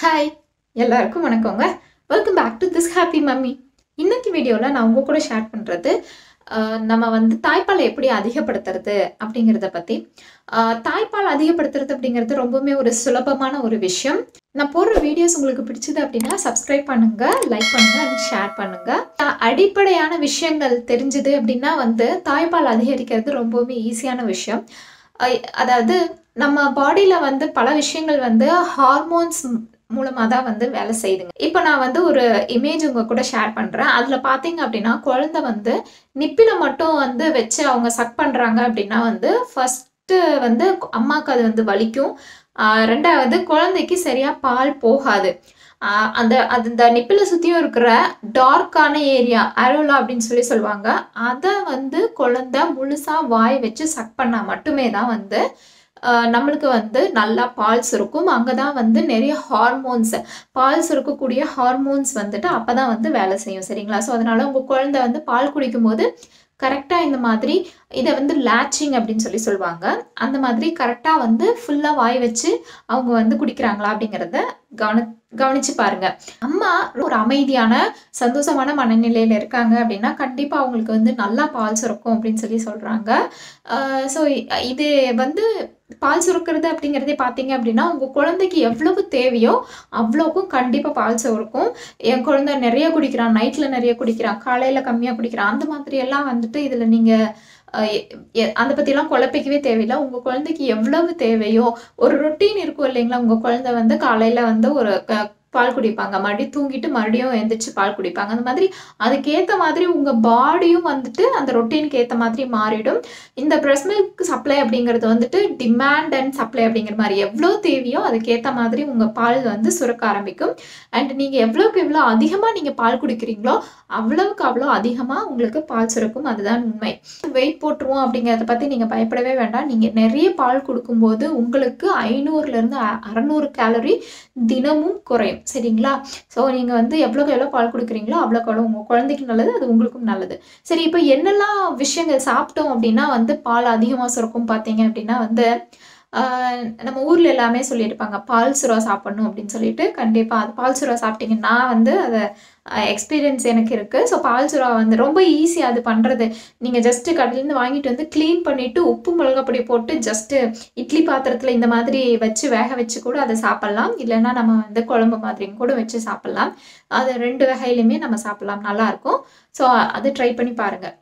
Hi எல்லாருக்கும் வணக்கங்க. Welcome back to this happy mummy இன்னைக்கு வீடியோவில் நான் உங்கள் கூட ஷேர் பண்ணுறது நம்ம வந்து தாய்ப்பாலை எப்படி அதிகப்படுத்துறது அப்படிங்கிறத பற்றி தாய்ப்பால் அதிகப்படுத்துறது அப்படிங்கிறது ரொம்பவுமே ஒரு சுலபமான ஒரு விஷயம். நான் போடுற வீடியோஸ் உங்களுக்கு பிடிச்சது அப்படின்னா சப்ஸ்கிரைப் பண்ணுங்க லைக் பண்ணுங்க அண்ட் ஷேர் பண்ணுங்க. அடிப்படையான விஷயங்கள் தெரிஞ்சுது அப்படின்னா வந்து தாய்ப்பால் அதிகரிக்கிறது ரொம்பவுமே ஈஸியான விஷயம். அதாவது நம்ம பாடியில் வந்து பல விஷயங்கள் வந்து ஹார்மோன்ஸ் மூலமாக தான் வந்து வேலை செய்யுதுங்க இப்போ நான் வந்து ஒரு இமேஜ் உங்கள் கூட ஷேர் பண்ணுறேன் அதில் பார்த்தீங்க அப்படின்னா குழந்தை வந்து நிப்பில மட்டும் வந்து வச்சு அவங்க சக் பண்ணுறாங்க அப்படின்னா வந்து ஃபஸ்ட்டு வந்து அம்மாவுக்கு அது வந்து வலிக்கும். ரெண்டாவது குழந்தைக்கு சரியாக பால் போகாது. அந்த அது இந்த நிப்பில் சுற்றியும் இருக்கிற டார்க்கான ஏரியா அரோலா அப்படின்னு சொல்லி சொல்லுவாங்க அதை வந்து குழந்தை முழுசாக வாய் வச்சு சக் பண்ணால் மட்டுமே தான் வந்து நம்மளுக்கு வந்து நல்லா பால்ஸ் இருக்கும். அங்கே தான் வந்து நிறைய ஹார்மோன்ஸ் பால்ஸ் இருக்கக்கூடிய ஹார்மோன்ஸ் வந்துட்டு அப்போ தான் வந்து வேலை செய்யும் சரிங்களா? ஸோ அதனால் உங்கள் குழந்தை வந்து பால் குடிக்கும்போது கரெக்டாக இந்த மாதிரி இதை வந்து லேச்சிங் அப்படின்னு சொல்லி சொல்லுவாங்க. அந்த மாதிரி கரெக்டாக வந்து ஃபுல்லாக வாய் வச்சு அவங்க வந்து குடிக்கிறாங்களா அப்படிங்கிறத கவனி கவனிச்சு பாருங்க. அம்மா ஒரு அமைதியான சந்தோஷமான மனநிலையில் இருக்காங்க அப்படின்னா கண்டிப்பாக அவங்களுக்கு வந்து நல்லா பால் சுரக்கும் அப்படின்னு சொல்லி சொல்கிறாங்க ஸோ இது வந்து பால் சுரக்கிறது அப்படிங்கிறதே பார்த்தீங்க அப்படின்னா உங்கள் குழந்தைக்கு எவ்வளவு தேவையோ அவ்வளோக்கும் கண்டிப்பாக பால் சுரக்கும். என் குழந்தை நிறைய குடிக்கிறான் நைட்டில் நிறைய குடிக்கிறான் காலையில் கம்மியாக குடிக்கிறான். அந்த மாதிரி எல்லாம் வந்துட்டு இதில் நீங்கள் அதை பற்றிலாம் குழப்பிக்கவே தேவையில்லை. உங்கள் குழந்தைக்கு எவ்வளவு தேவையோ ஒரு ரொட்டீன் இருக்கும் இல்லைங்களா? உங்கள் குழந்தை வந்து காலையில் வந்து ஒரு க- பால் குடிப்பாங்க. மறுபடியும் தூங்கிட்டு மறுபடியும் எழுந்திரிச்சு பால் குடிப்பாங்க. அந்த மாதிரி அதுக்கேற்ற மாதிரி உங்கள் பாடியும் வந்துட்டு அந்த ரொட்டீனுக்கு ஏற்ற மாதிரி மாறிடும். இந்த பிரஸ் மில்க் சப்ளை அப்படிங்கிறது வந்துட்டு டிமாண்ட் அண்ட் சப்ளை அப்படிங்கிற மாதிரி எவ்வளோ தேவையோ அதுக்கேற்ற மாதிரி உங்கள் பால் வந்து சுரக்க ஆரம்பிக்கும். அண்ட் நீங்கள் எவ்வளோக்கு எவ்வளோ அதிகமாக நீங்கள் பால் குடிக்கிறீங்களோ அவ்வளவுக்கு அவ்வளோ அதிகமாக உங்களுக்கு பால் சுரக்கும். அதுதான் உண்மை. வெயிட் போட்டுருவோம் அப்படிங்கிறத பற்றி நீங்கள் பயப்படவே வேண்டாம். நீங்கள் நிறைய பால் கொடுக்கும்போது உங்களுக்கு ஐநூறுலேருந்து அறநூறு கேலரி தினமும் குறையும். சரிங்களா? ஸோ நீங்கள் வந்து எவ்வளோக்கு எவ்வளோ பால் கொடுக்குறீங்களோ அவ்வளோக்கு எவ்வளோ உங்கள் குழந்தைக்கு நல்லது அது உங்களுக்கும் நல்லது. சரி இப்போ என்னெல்லாம் விஷயங்கள் சாப்பிட்டோம் அப்படின்னா வந்து பால் அதிகமாக சுரக்கும் பார்த்தீங்க அப்படின்னா வந்து நம்ம ஊரில் எல்லாமே சொல்லியிருப்பாங்க பால் சுறா சாப்பிட்ணும் அப்படின்னு சொல்லிட்டு. கண்டிப்பாக அது பால் சுறா சாப்பிட்டிங்கன்னா வந்து அதை எக்ஸ்பீரியன்ஸ் எனக்கு இருக்குது ஸோ பால் சுறா வந்து ரொம்ப ஈஸி அது பண்ணுறது நீங்கள் ஜஸ்ட்டு கடையிலேருந்து வாங்கிட்டு வந்து க்ளீன் பண்ணிவிட்டு உப்பு மிளகாப்பொடி போட்டு ஜஸ்ட்டு இட்லி பாத்திரத்தில் இந்த மாதிரி வச்சு வேக வச்சு கூட அதை சாப்பிட்லாம். இல்லைன்னா நம்ம வந்து குழம்பு மாதிரியும் கூட வச்சு சாப்பிட்லாம். அது ரெண்டு வகையிலுமே நம்ம சாப்பிட்லாம். நல்லாயிருக்கும் ஸோ அது ட்ரை பண்ணி பாருங்கள்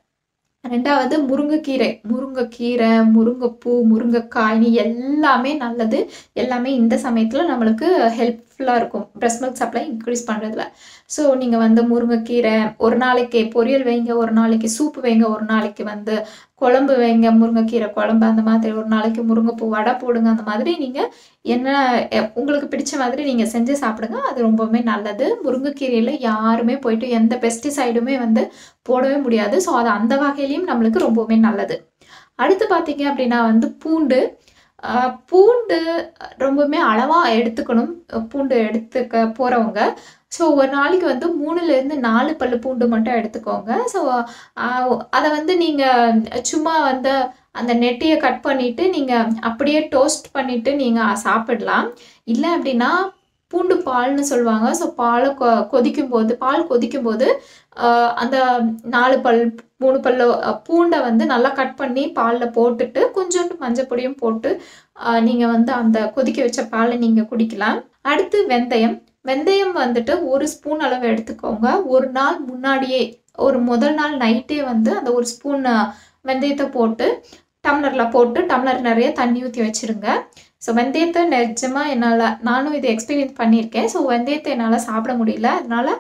ரெண்டாவது முருங்கைக்கீரை. முருங்கைக்கீரை முருங்கைப்பூ முருங்கைக்காய்னு எல்லாமே நல்லது. எல்லாமே இந்த சமயத்தில் நம்மளுக்கு ஹெல்ப் ஹெல்ப்ஃபுல்லாக இருக்கும். ப்ரெஸ் மில்க் சப்ளை இன்க்ரீஸ் பண்ணுறதுல ஸோ நீங்கள் வந்து முருங்கைக்கீரை ஒரு நாளைக்கு பொரியல் வைங்க ஒரு நாளைக்கு சூப்பு வைங்க ஒரு நாளைக்கு வந்து குழம்பு வைங்க முருங்கைக்கீரை குழம்பு அந்த மாதிரி ஒரு நாளைக்கு முருங்கைப்பூ வடை போடுங்க அந்த மாதிரி நீங்கள் என்ன உங்களுக்கு பிடிச்ச மாதிரி நீங்கள் செஞ்சு சாப்பிடுங்க. அது ரொம்பவுமே நல்லது. முருங்கைக்கீரையில் யாருமே போயிட்டு எந்த பெஸ்டிசைடுமே வந்து போடவே முடியாது. ஸோ அது அந்த வகையிலையும் நம்மளுக்கு ரொம்பவுமே நல்லது. அடுத்து பார்த்தீங்க அப்படின்னா வந்து பூண்டு. பூண்டு ரொம்பவுமே அளவாக எடுத்துக்கணும். பூண்டு எடுத்துக்க போகிறவங்க ஸோ ஒரு நாளைக்கு வந்து மூணுலேருந்து நாலு பல்லு பூண்டு மட்டும் எடுத்துக்கோங்க. ஸோ அதை வந்து நீங்கள் சும்மா வந்து அந்த நெட்டியை கட் பண்ணிவிட்டு நீங்கள் அப்படியே டோஸ்ட் பண்ணிவிட்டு நீங்கள் சாப்பிடலாம். இல்லை அப்படின்னா பூண்டு பால்னு சொல்லுவாங்க. ஸோ பாலை கொ கொதிக்கும் போது பால் கொதிக்கும் போது அந்த நாலு பல் மூணு பல்லு பூண்டை வந்து நல்லா கட் பண்ணி பாலில் போட்டுட்டு கொஞ்சோண்டு மஞ்சள் பொடியும் போட்டு நீங்கள் வந்து அந்த கொதிக்க வச்ச பாலை நீங்கள் குடிக்கலாம். அடுத்து வெந்தயம். வெந்தயம் வந்துட்டு ஒரு ஸ்பூன் அளவு எடுத்துக்கோங்க. ஒரு நாள் முன்னாடியே ஒரு முதல் நாள் நைட்டே வந்து அந்த ஒரு ஸ்பூன் வெந்தயத்தை போட்டு டம்ளரில் போட்டு டம்ளர் நிறைய தண்ணி ஊற்றி வச்சிருங்க. ஸோ வெந்தயத்தை நிஜமாக என்னால் நானும் இதை எக்ஸ்பீரியன்ஸ் பண்ணியிருக்கேன். ஸோ வெந்தயத்தை என்னால் சாப்பிட முடியல. அதனால்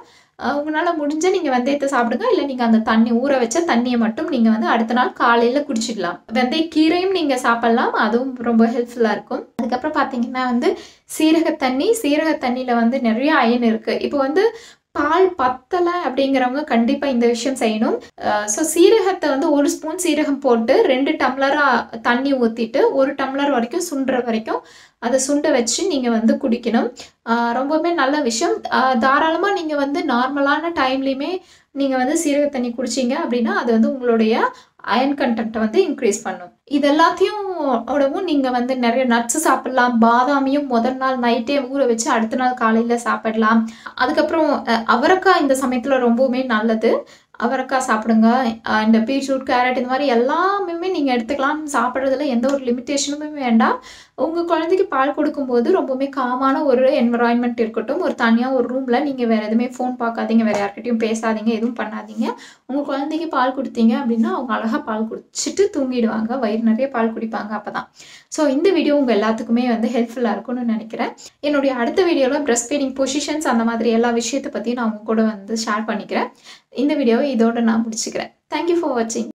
உங்களால் முடிஞ்ச நீங்கள் வெந்தயத்தை சாப்பிடுங்க. இல்லை நீங்கள் அந்த தண்ணி ஊற வச்ச தண்ணியை மட்டும் நீங்கள் வந்து அடுத்த நாள் காலையில் குடிச்சிடலாம். வெந்தய கீரையும் நீங்கள் சாப்பிட்லாம். அதுவும் ரொம்ப ஹெல்ப்ஃபுல்லாக இருக்கும். அதுக்கப்புறம் பார்த்தீங்கன்னா வந்து சீரக தண்ணி சீரக தண்ணியில் வந்து நிறைய அயன் இருக்குது இப்போ வந்து பால் பத்தலை அப்படிங்கிறவங்க கண்டிப்பாக இந்த விஷயம் செய்யணும். ஸோ சீரகத்தை வந்து ஒரு ஸ்பூன் சீரகம் போட்டு ரெண்டு டம்ளராக தண்ணி ஊற்றிட்டு ஒரு டம்ளர் வரைக்கும் சுண்டுற வரைக்கும் அதை சுண்ட வச்சு நீங்கள் வந்து குடிக்கணும். ரொம்பவுமே நல்ல விஷயம். தாராளமாக நீங்கள் வந்து நார்மலான டைம்லேயுமே நீங்கள் வந்து சீரக தண்ணி குடிச்சிங்க அப்படின்னா அது வந்து உங்களுடைய அயன் கண்டென்ட்டை வந்து இன்க்ரீஸ் பண்ணும். இது எல்லாத்தையும் ஓடவும் நீங்கள் வந்து நிறைய நட்ஸு சாப்பிடலாம் பாதாமியும் முதல் நாள் நைட்டே ஊற வச்சு அடுத்த நாள் காலையில் சாப்பிடலாம். அதுக்கப்புறம் அவரைக்காய் இந்த சமயத்தில் ரொம்பவுமே நல்லது. அவரைக்காய் சாப்பிடுங்க இந்த பீட்ரூட் கேரட் இந்த மாதிரி எல்லாமே நீங்கள் எடுத்துக்கலாம். சாப்பிட்றதுல எந்த ஒரு லிமிட்டேஷனுமே வேண்டாம். உங்கள் குழந்தைக்கு பால் கொடுக்கும்போது ரொம்பவுமே காமான ஒரு என்வரான்மெண்ட் இருக்கட்டும். ஒரு தனியாக ஒரு ரூமில் நீங்கள் வேறு எதுவுமே ஃபோன் பார்க்காதீங்க. வேறு யார்கிட்டையும் பேசாதீங்க. எதுவும் பண்ணாதீங்க. உங்கள் குழந்தைக்கு பால் கொடுத்தீங்க அப்படின்னா அவங்க அழகாக பால் குடிச்சிட்டு தூங்கிடுவாங்க. வயிறு நிறைய பால் குடிப்பாங்க அப்போ தான் ஸோ இந்த வீடியோ உங்கள் எல்லாத்துக்குமே வந்து ஹெல்ப்ஃபுல்லாக இருக்கும்னு நினைக்கிறேன். என்னுடைய அடுத்த வீடியோவில் பிரஸ்ட் ஃபீடிங் பொசிஷன்ஸ் அந்த மாதிரி எல்லா விஷயத்தை பற்றியும் நான் உங்க கூட வந்து ஷேர் பண்ணிக்கிறேன். இந்த வீடியோவை இதோட நான் முடிச்சுக்கிறேன். தேங்க்யூ ஃபார் வாட்சிங்